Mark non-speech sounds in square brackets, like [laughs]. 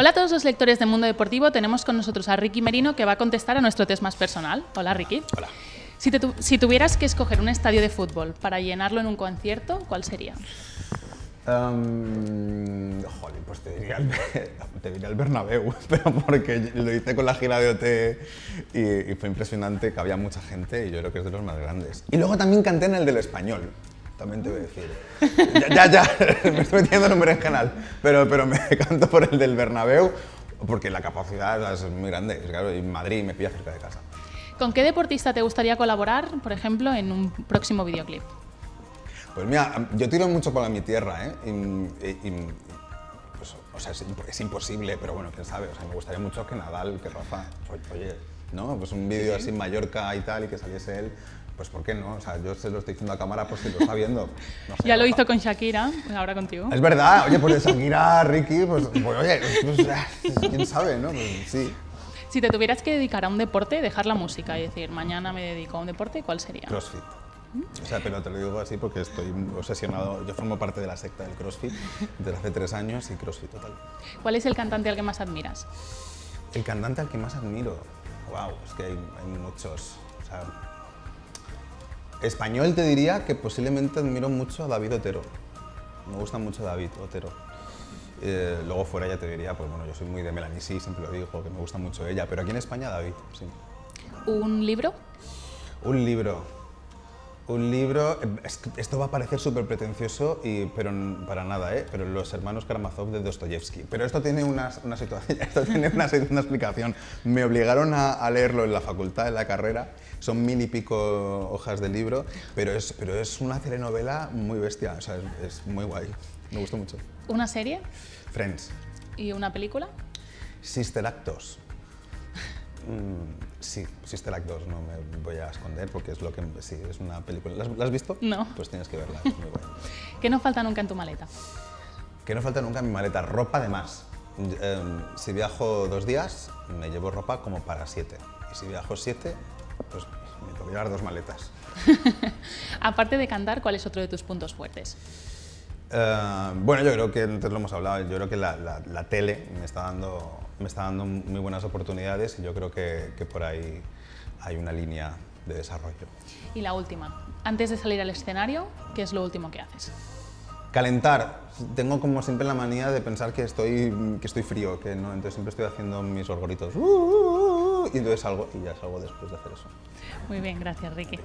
Hola a todos los lectores de Mundo Deportivo. Tenemos con nosotros a Ricky Merino que va a contestar a nuestro test más personal. Hola Ricky. Hola. Si, te tu- si tuvieras que escoger un estadio de fútbol para llenarlo en un concierto, ¿cuál sería? Um, joder, pues te diría, el, [laughs] te diría el Bernabéu, [laughs] pero porque lo hice con la gira de OT y, y fue impresionante, que había mucha gente y yo creo que es de los más grandes. Y luego también canté en el del Español, también te voy a decir. Ya, ya, ya, [laughs] me estoy metiendo en un berenjenal, pero, pero me [laughs] canto por el del Bernabéu porque la capacidad es muy grande, claro, y Madrid me pilla cerca de casa. ¿Con qué deportista te gustaría colaborar, por ejemplo, en un próximo videoclip? Pues mira, yo tiro mucho para mi tierra, ¿eh? Y, y- y, pues, o sea, es, es imposible, pero bueno, quién sabe. O sea, me gustaría mucho que Nadal, que Rafa, oye, ¿no? Pues un vídeo así en Mallorca y tal, y que saliese él, pues ¿por qué no? O sea, yo se lo estoy diciendo a cámara por si lo está viendo. [laughs] No sé, Ya lo hizo con Shakira, ahora contigo. Es verdad, oye, pues de Shakira, Ricky, pues, pues, oye, pues, ah, quién sabe, ¿no? Pues sí. Si te tuvieras que dedicar a un deporte, dejar la música y decir, mañana me dedico a un deporte, ¿cuál sería? CrossFit. O sea, pero te lo digo así porque estoy obsesionado. Yo formo parte de la secta del CrossFit desde hace tres años y CrossFit total. ¿Cuál es el cantante al que más admiras? El cantante al que más admiro. Wow, es que hay, hay muchos. O sea, español te diría que posiblemente admiro mucho a David Otero. Me gusta mucho David Otero. Eh, luego fuera ya te diría, pues bueno, yo soy muy de Melanie Sí, siempre lo digo, que me gusta mucho ella. Pero aquí en España, David, sí. ¿Un libro? Un libro. Un libro, es que esto va a parecer súper pretencioso, y, pero para nada, ¿eh? Pero Los hermanos Karamazov de Dostoyevsky. Pero esto tiene una, una situación, [laughs] esto tiene una, una explicación. Me obligaron a, a leerlo en la facultad, en la carrera. Son mil y pico hojas de libro, pero es, pero es una telenovela muy bestia, o sea, es, es muy guay. Me gustó mucho. ¿Una serie? Friends. ¿Y una película? Sister Act 2. Mm, sí, Sister Act 2, no me voy a esconder porque es lo que... Sí, es una película. ¿La has, la has visto? No. Pues tienes que verla, es muy buena. [laughs] ¿Qué no falta nunca en tu maleta? Que no falta nunca en mi maleta, ropa de más. Eh, si viajo dos días, me llevo ropa como para siete. Y si viajo siete, pues me tengo que llevar dos maletas. [laughs] Aparte de cantar, ¿cuál es otro de tus puntos fuertes? Eh, bueno, yo creo que antes lo hemos hablado, yo creo que la, la- la tele me está, dando, me está dando muy buenas oportunidades y yo creo que, que por ahí hay una línea de desarrollo. Y la última, antes de salir al escenario, ¿qué es lo último que haces? Calentar. Tengo como siempre la manía de pensar que estoy, que estoy frío, que no, entonces siempre estoy haciendo mis orgoritos. "Uh, uh, uh", y entonces salgo y ya salgo después de hacer eso. Muy bien, gracias Ricky.